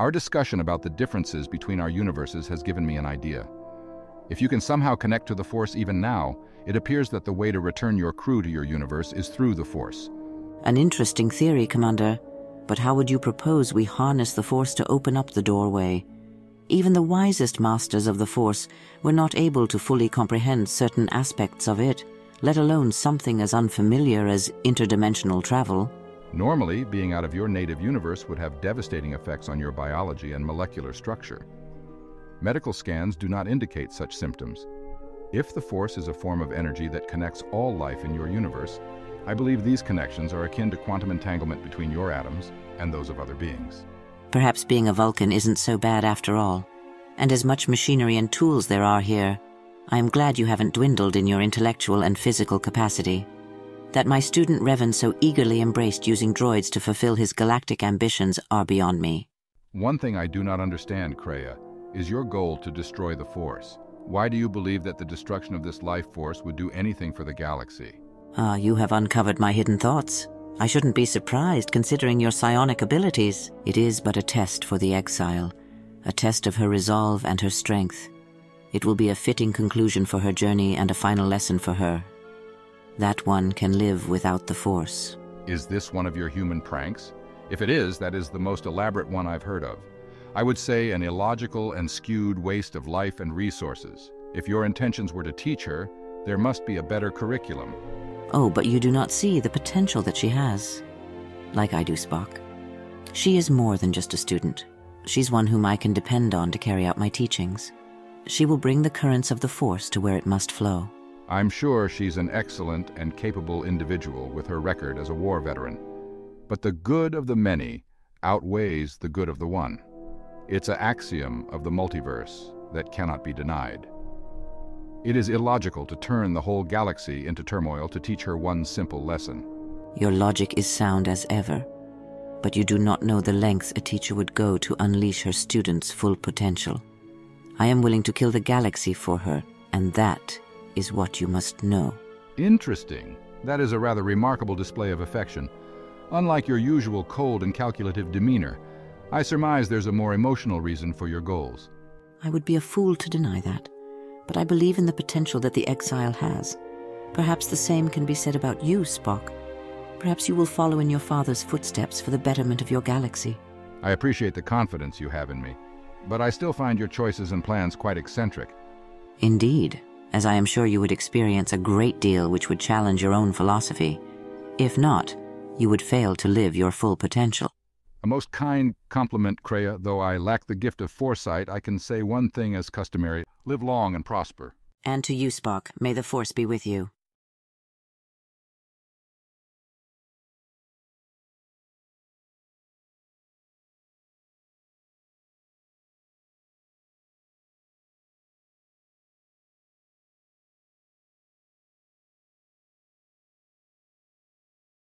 Our discussion about the differences between our universes has given me an idea. If you can somehow connect to the Force even now, it appears that the way to return your crew to your universe is through the Force. An interesting theory, Commander. But how would you propose we harness the Force to open up the doorway? Even the wisest masters of the Force were not able to fully comprehend certain aspects of it, let alone something as unfamiliar as interdimensional travel. Normally, being out of your native universe would have devastating effects on your biology and molecular structure. Medical scans do not indicate such symptoms. If the Force is a form of energy that connects all life in your universe, I believe these connections are akin to quantum entanglement between your atoms and those of other beings. Perhaps being a Vulcan isn't so bad after all. And as much machinery and tools there are here, I am glad you haven't dwindled in your intellectual and physical capacity that my student Revan so eagerly embraced using droids to fulfill his galactic ambitions are beyond me. One thing I do not understand, Kreia, is your goal to destroy the Force. Why do you believe that the destruction of this life force would do anything for the galaxy? Ah, you have uncovered my hidden thoughts. I shouldn't be surprised considering your psionic abilities. It is but a test for the exile, a test of her resolve and her strength. It will be a fitting conclusion for her journey and a final lesson for her that one can live without the Force. Is this one of your human pranks? If it is, that is the most elaborate one I've heard of. I would say an illogical and skewed waste of life and resources. If your intentions were to teach her, there must be a better curriculum. Oh, but you do not see the potential that she has. Like I do, Spock. She is more than just a student. She's one whom I can depend on to carry out my teachings. She will bring the currents of the Force to where it must flow. I'm sure she's an excellent and capable individual with her record as a war veteran. But the good of the many outweighs the good of the one. It's an axiom of the multiverse that cannot be denied. It is illogical to turn the whole galaxy into turmoil to teach her one simple lesson. Your logic is sound as ever, but you do not know the lengths a teacher would go to unleash her students' full potential. I am willing to kill the galaxy for her, and that is what you must know. Interesting. That is a rather remarkable display of affection. Unlike your usual cold and calculative demeanor, I surmise there's a more emotional reason for your goals. I would be a fool to deny that, but I believe in the potential that the exile has. Perhaps the same can be said about you, Spock. Perhaps you will follow in your father's footsteps for the betterment of your galaxy. I appreciate the confidence you have in me, but I still find your choices and plans quite eccentric. Indeed as I am sure you would experience a great deal which would challenge your own philosophy. If not, you would fail to live your full potential. A most kind compliment, Kreia. Though I lack the gift of foresight, I can say one thing as customary live long and prosper. And to you, Spock, may the Force be with you.